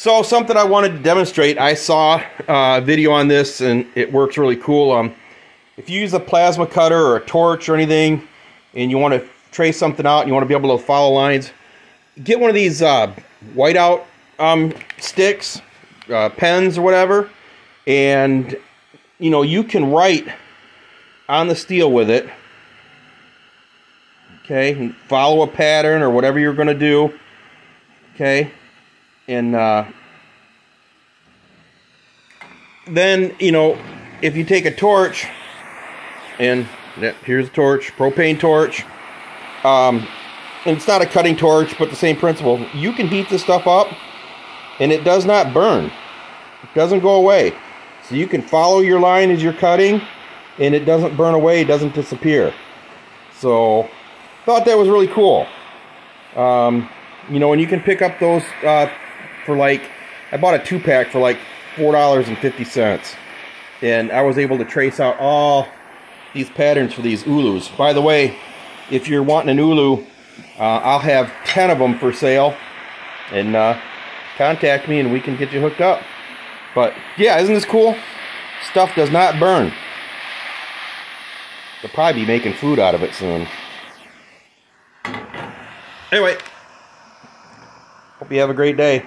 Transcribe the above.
So something I wanted to demonstrate, I saw a video on this and it works really cool. Um, if you use a plasma cutter or a torch or anything and you want to trace something out and you want to be able to follow lines, get one of these uh, whiteout um, sticks, uh, pens or whatever, and you know you can write on the steel with it. Okay, follow a pattern or whatever you're going to do. Okay, and uh, then you know if you take a torch and yeah, here's a torch propane torch um, and it's not a cutting torch but the same principle. You can heat this stuff up and it does not burn. It doesn't go away. So you can follow your line as you're cutting and it doesn't burn away it doesn't disappear. So thought that was really cool. Um, you know and you can pick up those uh, for like, I bought a two pack for like $4.50. And I was able to trace out all these patterns for these ulus. By the way, if you're wanting an ulu, uh, I'll have 10 of them for sale. And uh, contact me and we can get you hooked up. But yeah, isn't this cool? Stuff does not burn. They'll probably be making food out of it soon. Anyway, hope you have a great day.